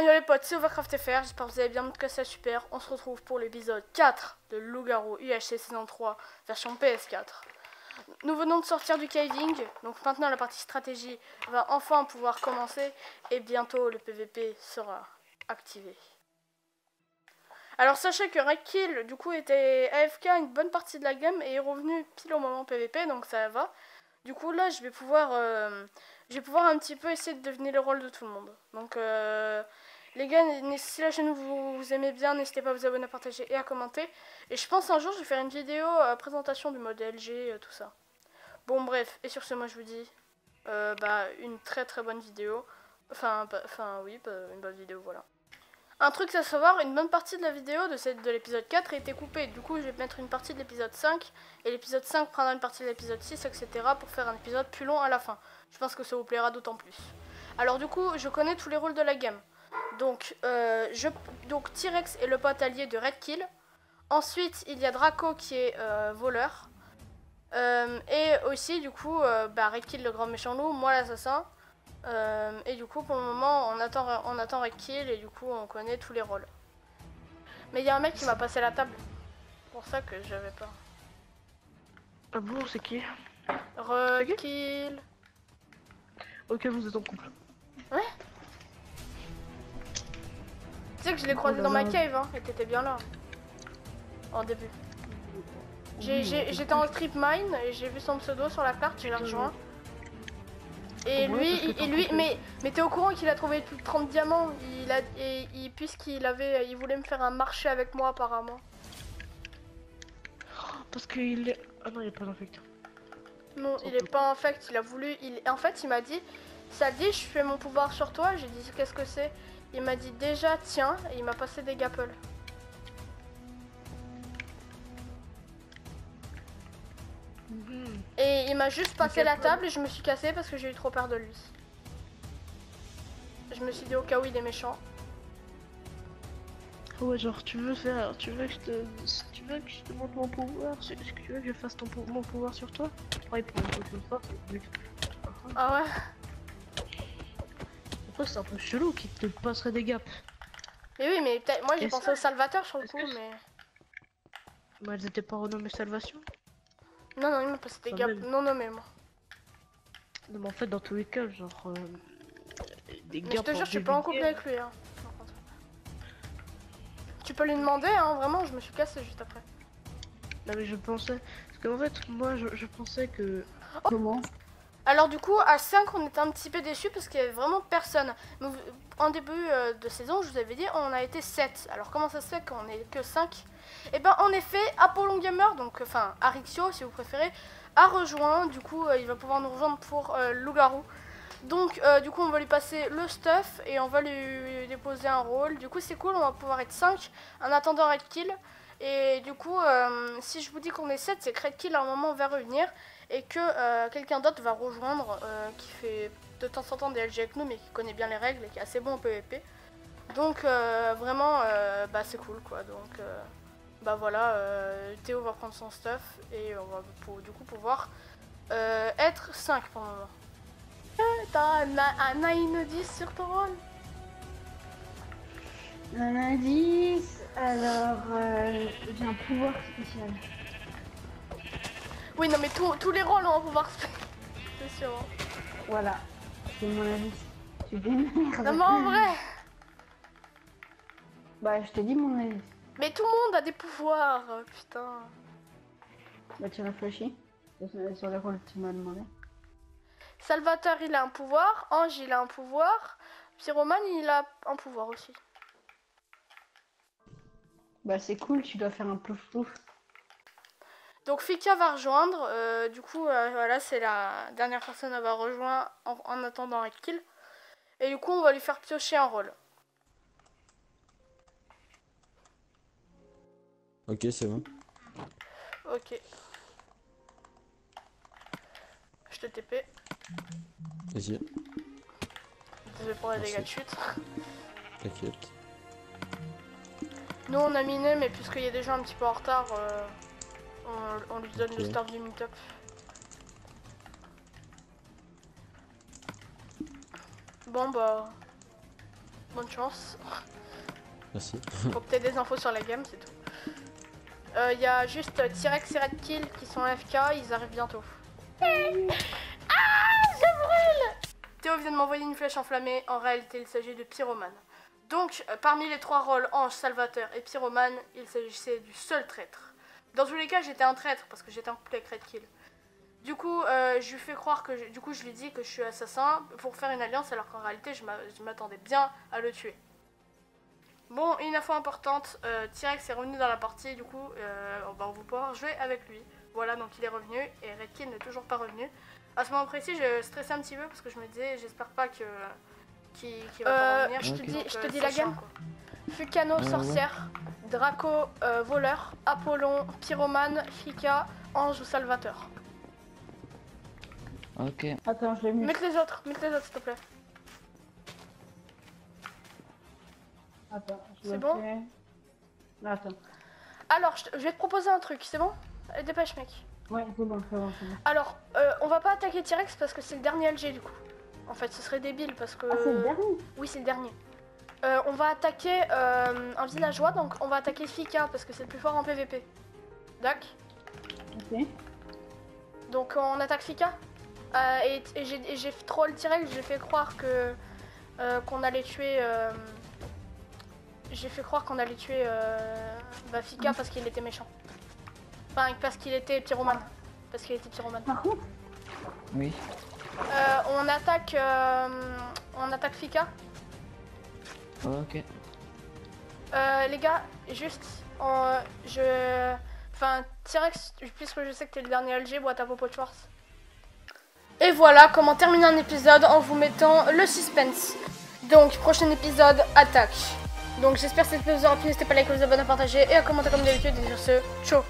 bien, les potes, c'est Overcraft FR, j'espère que vous allez bien, en tout c'est super. On se retrouve pour l'épisode 4 de Loup-Garou UHC saison 3, version PS4. Nous venons de sortir du caving, donc maintenant la partie stratégie va enfin pouvoir commencer et bientôt le PVP sera activé. Alors sachez que Kill du coup était AFK une bonne partie de la game et est revenu pile au moment PVP donc ça va. Du coup là je vais pouvoir euh, je vais pouvoir un petit peu essayer de devenir le rôle de tout le monde. Donc euh, les gars si la chaîne vous, aimez bien n'hésitez pas à vous abonner, à partager et à commenter. Et je pense un jour je vais faire une vidéo euh, présentation du mode LG tout ça. Bon bref et sur ce moi je vous dis bah, une très très bonne vidéo. Enfin, enfin oui, bah, une bonne vidéo voilà. Un truc à savoir, une bonne partie de la vidéo de, cette, de l'épisode 4 a été coupée. Du coup, je vais mettre une partie de l'épisode 5 et l'épisode 5 prendra une partie de l'épisode 6, etc. pour faire un épisode plus long à la fin. Je pense que ça vous plaira d'autant plus. Alors du coup, je connais tous les rôles de la game. Donc, euh, donc T-Rex est le pote allié de Red Kill. Ensuite, il y a Draco qui est euh, voleur. Euh, et aussi, du coup, bah, Red Kill le grand méchant loup, moi l'assassin. Euh, et du coup, pour le moment, on attend, on attend Kill et du coup, on connaît tous les rôles. Mais il y a un mec qui m'a passé la table. pour ça que j'avais pas. Ah bon, c'est qui? Rekill. Ok, vous êtes en couple. Ouais. Tu sais que je l'ai croisé dans ma cave, hein, et t'étais bien là. En début. J'étais en strip mine et j'ai vu son pseudo sur la carte, j'ai l'ai rejoint. Et lui, et lui, mais, mais t'es au courant qu'il a trouvé plus de 30 diamants il a, et, puisqu'il avait, il voulait me faire un marché avec moi apparemment. Parce qu'il est... Ah non, il est pas infect. Non, il est pas infect, il a voulu... Il... En fait, il m'a dit, ça dit, je fais mon pouvoir sur toi. J'ai dit, qu'est-ce que c'est? Il m'a dit, déjà, tiens, et il m'a passé des gapples. Et il m'a juste passé la table et je me suis cassé parce que j'ai eu trop peur de lui. Je me suis dit au cas où il est méchant. Ouais genre tu veux faire tu veux que je te tu veux que je te montre mon pouvoir est-ce que tu veux que je fasse ton mon pouvoir sur toi? Ouais pour une fois Ah ouais Après c'est un peu chelou qui te passerait des gaps. Mais oui mais moi j'ai pensé au Salvateur sur le coup mais. Bah elles étaient pas renommées Salvation non, non, il m'a passé des gaps non nommés, moi. Non, mais en fait, dans tous les cas, genre. Euh, des. Je te jure, je suis pas en couple avec lui, hein. Tu peux lui demander, hein, vraiment, je me suis cassé juste après. Non, mais je pensais. Parce qu'en fait, moi, je, pensais que. Oh Comment alors du coup, à 5, on était un petit peu déçus parce qu'il y avait vraiment personne. En début euh, de saison, je vous avais dit, on a été 7. Alors comment ça se fait qu'on est que 5 et eh ben en effet, Apollon Gamer, donc enfin Arixio si vous préférez, a rejoint. Du coup, euh, il va pouvoir nous rejoindre pour euh, Loup-Garou. Donc euh, du coup, on va lui passer le stuff et on va lui déposer un rôle. Du coup, c'est cool, on va pouvoir être 5 en attendant Red Kill. Et du coup, si je vous dis qu'on est 7, c'est que Red Kill à un moment va revenir et que quelqu'un d'autre va rejoindre qui fait de temps en temps des LG avec nous mais qui connaît bien les règles et qui est assez bon au PvP. Donc vraiment, bah, c'est cool quoi. Donc bah voilà, euh, Théo va prendre son stuff et on va du coup pouvoir euh, être 5 pour le moment. Euh, t'as un, un 10 sur ton rôle Un indice, alors j'ai un pouvoir spécial. Oui, non, mais tous les rôles ont un pouvoir spécial. C'est sûr. Voilà, c'est mon avis. Tu démerdes. Non, mais en vrai Bah, je te dis mon avis. Mais tout le monde a des pouvoirs, putain. Bah tu réfléchis sur le rôle que tu m'as demandé. Salvatore il a un pouvoir, Ange il a un pouvoir, Pyroman il a un pouvoir aussi. Bah c'est cool, tu dois faire un plouf plouf. Donc Fika va rejoindre, euh, du coup euh, voilà c'est la dernière personne à avoir rejoint en, en attendant un kill. Et du coup on va lui faire piocher un rôle. Ok, c'est bon. Ok. Je te TP. Vas-y. Désolé pour les dégâts de chute. T'inquiète. Nous on a miné, mais puisqu'il y a des gens un petit peu en retard, euh, on, lui donne le start du meet-up. Bon bah. Bonne chance. Merci. Faut peut-être des infos sur la game, c'est tout. Il y a juste T-Rex et Red Kill qui sont FK, ils arrivent bientôt. Théo vient de m'envoyer une flèche enflammée, en réalité il s'agit de Pyromane. Donc, euh, parmi les trois rôles, Ange, Salvateur et Pyromane, il s'agissait du seul traître. Dans tous les cas, j'étais un traître parce que j'étais en couple avec Kill. Du coup, euh, je lui fais croire que. je- du coup, je lui dis que je suis assassin pour faire une alliance alors qu'en réalité, je m'a- je m'attendais bien à le tuer. Bon, une info importante, euh, T-Rex est revenu dans la partie, du coup, euh, on va pouvoir jouer avec lui. Voilà, donc il est revenu et Redkin n'est toujours pas revenu. À ce moment précis, je stressais un petit peu parce que je me disais, j'espère pas que qu'il qu'il va pas revenir. je te dis, Donc, je te euh, dis c'est la gamme. quoi. Fucano, Ouais, ouais. sorcière. Draco, euh, voleur. Apollon, pyromane. Fika, ange ou salvateur. Ok. Attends, je l'ai mis. Mets les autres, mets les autres s'il te plaît. Attends, je C'est le bon Attends. Alors, je, vais te proposer un truc, c'est bon? Euh, Dépêche, mec. Ouais, c'est bon, c'est bon, c'est bon. Alors, euh, on va pas attaquer T-Rex parce que c'est le dernier LG du coup. En fait, ce serait débile parce que. Ah, c'est le dernier Oui, c'est le dernier. Euh, on va attaquer euh, un villageois, donc on va attaquer Fika parce que c'est le plus fort en PVP. Dac Ok. Donc on attaque Fika. Et et j'ai troll T-Rex, j'ai fait croire que qu'on allait tuer. j'ai fait croire qu'on allait tuer bah, Fika parce qu'il était méchant. Enfin, parce qu'il était pyromane. Parce qu'il était pyromane. Par contre, Oui. Euh, on attaque. euh, on attaque Fika. Ok. Euh, les gars, juste, en- je. Enfin, T-Rex, puisque je sais que t'es le dernier LG, boîte à Popo Schwartz. Et voilà comment terminer un épisode en vous mettant le suspense. Donc, prochain épisode, attaque. Donc, j'espère que cet épisode vous aura plu. N'hésitez pas à liker, vous abonner, à partager et à commenter comme d'habitude. Et sur ce, ciao